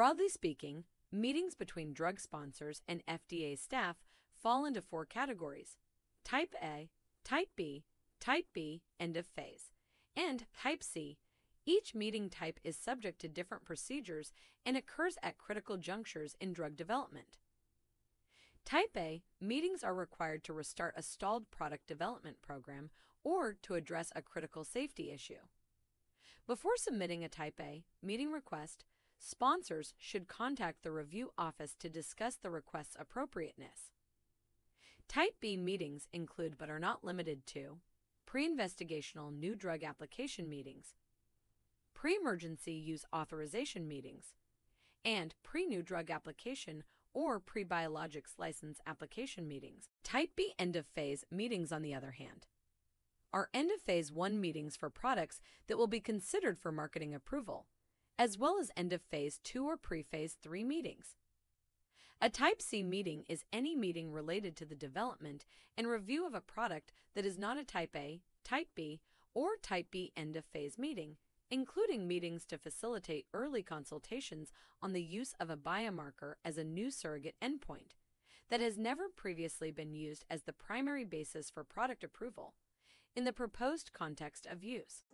Broadly speaking, meetings between drug sponsors and FDA staff fall into four categories Type A, Type B, Type B, end of phase, and Type C. Each meeting type is subject to different procedures and occurs at critical junctures in drug development. Type A meetings are required to restart a stalled product development program or to address a critical safety issue. Before submitting a Type A meeting request, sponsors should contact the review office to discuss the request's appropriateness. Type B meetings include but are not limited to pre investigational new drug application meetings, pre emergency use authorization meetings, and pre new drug application or pre biologics license application meetings. Type B end of phase meetings, on the other hand, are end of phase 1 meetings for products that will be considered for marketing approval, as well as end of phase 2 or pre phase 3 meetings. A Type C meeting is any meeting related to the development and review of a product that is not a Type A, Type B, or Type B end of phase meeting, including meetings to facilitate early consultations on the use of a biomarker as a new surrogate endpoint that has never previously been used as the primary basis for product approval in the proposed context of use.